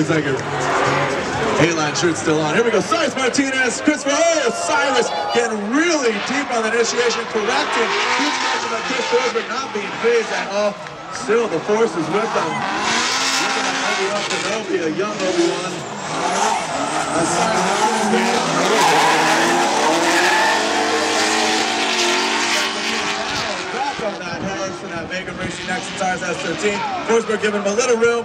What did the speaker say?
Looks like your A-line shirt's still on. Here we go. Cyrus Martinez, Christopher. Oh, Cyrus getting really deep on the initiation, correcting. Huge mention by Chris Forsberg not being fazed at all. Still, the force is with them. Looking at Obi-Wan Kenobi, a young Obi-Wan. Back on that Harrison at Megan Racing next to Tires S13. Forsberg giving him a little room.